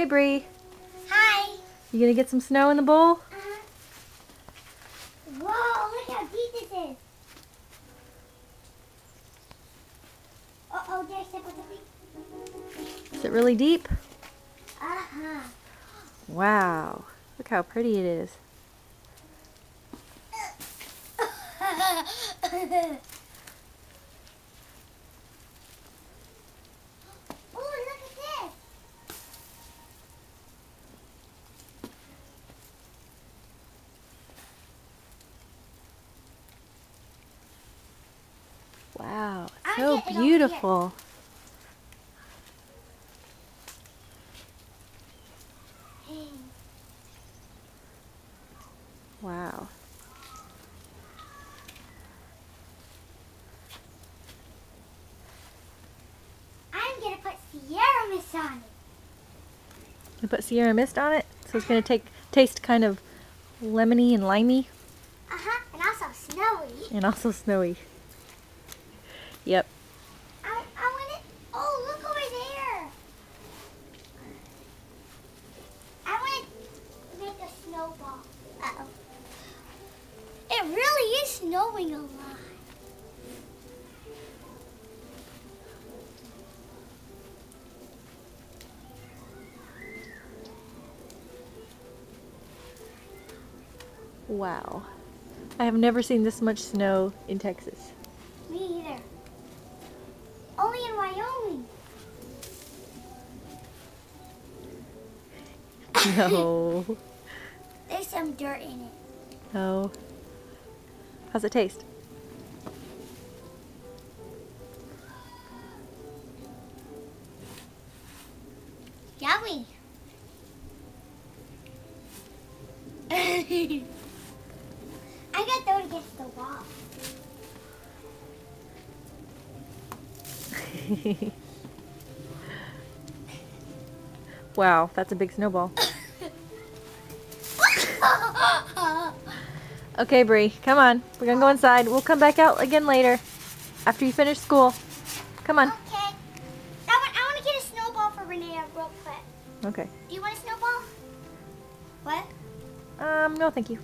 Okay, Bree. Hi. You gonna get some snow in the bowl? Uh-huh. Whoa, look how deep this is. Uh-oh, there's step on the Is it really deep? Uh-huh. Wow. Look how pretty it is. oh, look at this. Wow. So get it over here. beautiful. Wow. I'm gonna put Sierra Mist on it. You put Sierra Mist on it, so it's gonna take taste kind of lemony and limey, Uh-huh, and also snowy. and also snowy. Yep. I, I want it. Oh, look over there. I want to make a snowball. Uh-oh. It really is snowing a lot. Wow. I have never seen this much snow in Texas. Me either. Only in Wyoming. No. There's some dirt in it. No. How's it taste? Yummy. I got thrown against the wall. wow, that's a big snowball. Okay, Bree, come on. We're gonna go inside. We'll come back out again later after you finish school. Come on. Okay. Want, I want to get a snowball for Renee real quick. Okay. Do you want a snowball? What? Um, no, thank you.